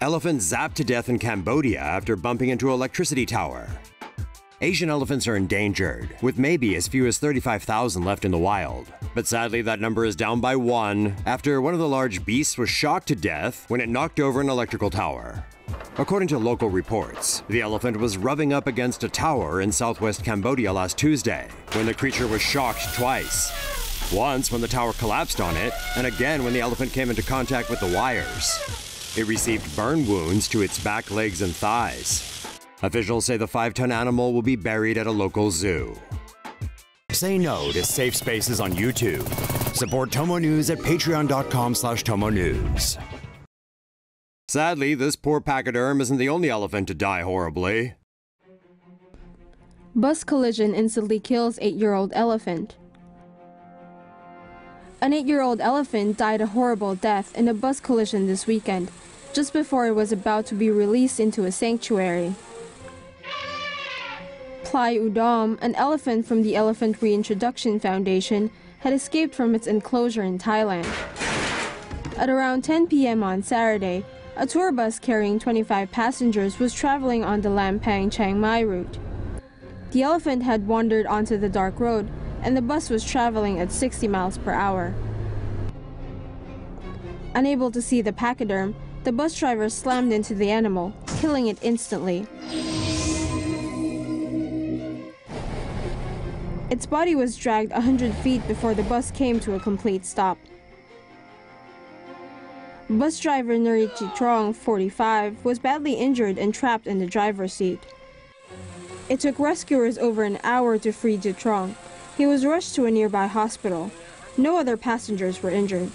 Elephant zapped to death in Cambodia after bumping into electricity tower. Asian elephants are endangered, with maybe as few as 35,000 left in the wild. But sadly, that number is down by one after one of the large beasts was shocked to death when it knocked over an electrical tower. According to local reports, the elephant was rubbing up against a tower in southwest Cambodia last Tuesday when the creature was shocked twice. Once when the tower collapsed on it, and again when the elephant came into contact with the wires. It received burn wounds to its back legs and thighs. Officials say the five ton animal will be buried at a local zoo. Say no to safe spaces on YouTube. Support Tomo News at patreon.com slash Tomo News. Sadly, this poor pachyderm isn't the only elephant to die horribly. Bus collision instantly kills 8-year-old elephant. An 8-year-old elephant died a horrible death in a bus collision this weekend, just before it was about to be released into a sanctuary. Plai Udom, an elephant from the Elephant Reintroduction Foundation, had escaped from its enclosure in Thailand. At around 10 p.m. on Saturday, a tour bus carrying 25 passengers was traveling on the Lampang Chiang Mai route. The elephant had wandered onto the dark road, and the bus was traveling at 60 miles per hour. Unable to see the pachyderm, the bus driver slammed into the animal, killing it instantly. Its body was dragged 100 feet before the bus came to a complete stop. Bus driver Nurit Chitrong, 45, was badly injured and trapped in the driver's seat. It took rescuers over an hour to free Chitrong. He was rushed to a nearby hospital. No other passengers were injured.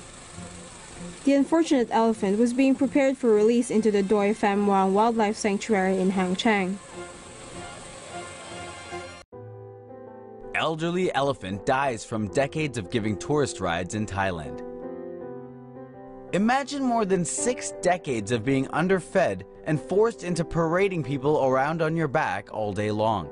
The unfortunate elephant was being prepared for release into the Doi Pha Muang Wildlife Sanctuary in Hang Chang. elderly elephant dies from decades of giving tourist rides in Thailand. Imagine more than six decades of being underfed and forced into parading people around on your back all day long.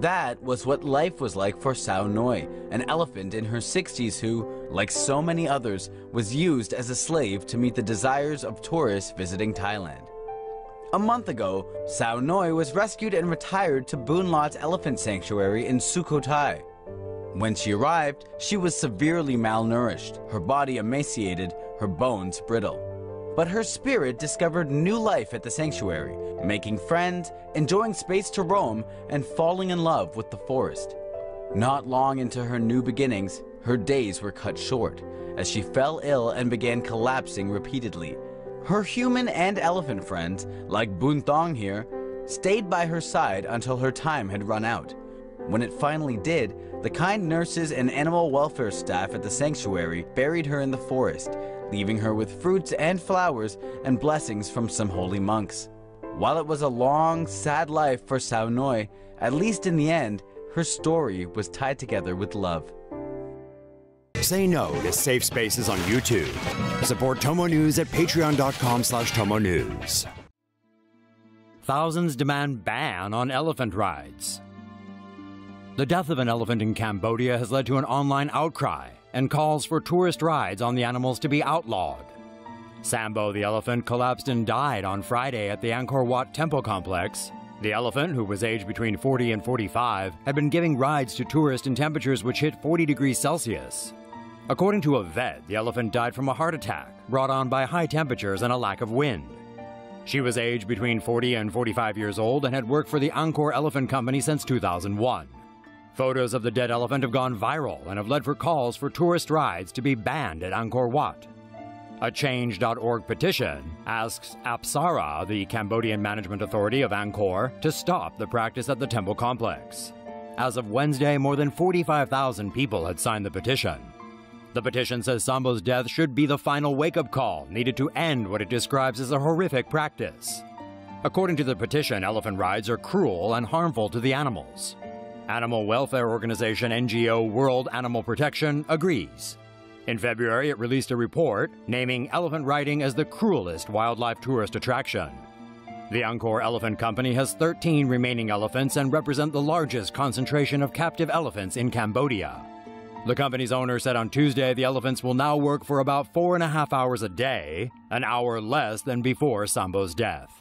That was what life was like for Sao Noi, an elephant in her 60s who, like so many others, was used as a slave to meet the desires of tourists visiting Thailand. A month ago, Sao Noi was rescued and retired to Boon Lott's elephant sanctuary in Sukhothai. When she arrived, she was severely malnourished, her body emaciated, her bones brittle. But her spirit discovered new life at the sanctuary, making friends, enjoying space to roam, and falling in love with the forest. Not long into her new beginnings, her days were cut short, as she fell ill and began collapsing repeatedly, her human and elephant friends, like Buntong here, stayed by her side until her time had run out. When it finally did, the kind nurses and animal welfare staff at the sanctuary buried her in the forest, leaving her with fruits and flowers and blessings from some holy monks. While it was a long, sad life for Sao Noi, at least in the end, her story was tied together with love. Say no to safe spaces on YouTube. Support Tomo News at patreon.com slash Tomo News. Thousands demand ban on elephant rides. The death of an elephant in Cambodia has led to an online outcry and calls for tourist rides on the animals to be outlawed. Sambo the elephant collapsed and died on Friday at the Angkor Wat Temple complex. The elephant, who was aged between 40 and 45, had been giving rides to tourists in temperatures which hit 40 degrees Celsius. According to a vet, the elephant died from a heart attack brought on by high temperatures and a lack of wind. She was aged between 40 and 45 years old and had worked for the Angkor Elephant Company since 2001. Photos of the dead elephant have gone viral and have led for calls for tourist rides to be banned at Angkor Wat. A Change.org petition asks Apsara, the Cambodian management authority of Angkor, to stop the practice at the temple complex. As of Wednesday, more than 45,000 people had signed the petition. The petition says Sambo's death should be the final wake up call needed to end what it describes as a horrific practice. According to the petition, elephant rides are cruel and harmful to the animals. Animal welfare organization NGO World Animal Protection agrees. In February, it released a report naming elephant riding as the cruelest wildlife tourist attraction. The Angkor Elephant Company has 13 remaining elephants and represent the largest concentration of captive elephants in Cambodia. The company's owner said on Tuesday the elephants will now work for about four and a half hours a day, an hour less than before Sambo's death.